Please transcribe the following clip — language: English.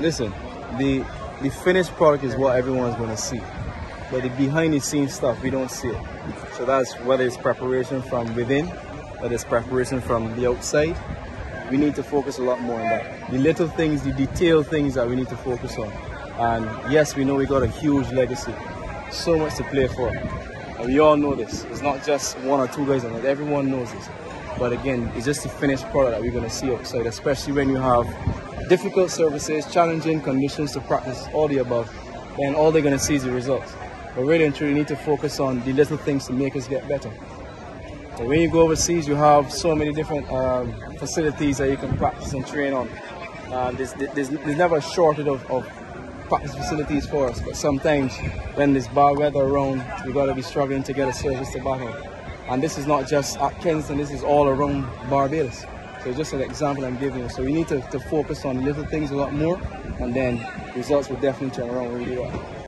listen, the the finished product is what everyone's going to see, but the behind the scenes stuff we don't see it. So that's whether it's preparation from within, whether it's preparation from the outside. We need to focus a lot more on that. The little things, the detailed things that we need to focus on. And yes, we know we got a huge legacy, so much to play for. And we all know this. It's not just one or two guys on it. Everyone knows this. But again, it's just the finished product that we're going to see outside, especially when you have difficult services, challenging conditions to practice, all the above. And all they're going to see is the results. But really and truly, need to focus on the little things to make us get better. And when you go overseas, you have so many different um, facilities that you can practice and train on. Uh, there's, there's, there's, never a shortage of, of practice facilities for us, but sometimes when there's bad weather around, we got to be struggling to get a service to battle. And this is not just at Kensington, this is all around Barbados. So just an example I'm giving you. So we need to, to focus on little things a lot more, and then results will definitely turn around when we do that.